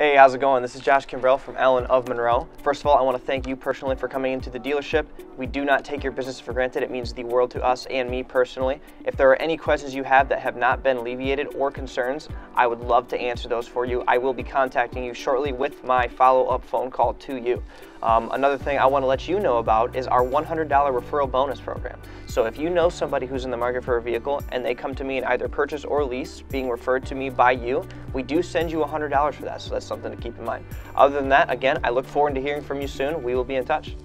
Hey, how's it going? This is Josh Kimbrell from Allen of Monroe. First of all, I want to thank you personally for coming into the dealership. We do not take your business for granted. It means the world to us and me personally. If there are any questions you have that have not been alleviated or concerns, I would love to answer those for you. I will be contacting you shortly with my follow-up phone call to you. Um, another thing I want to let you know about is our $100 referral bonus program. So if you know somebody who's in the market for a vehicle and they come to me and either purchase or lease, being referred to me by you, we do send you $100 for that. So that's something to keep in mind. Other than that, again, I look forward to hearing from you soon. We will be in touch.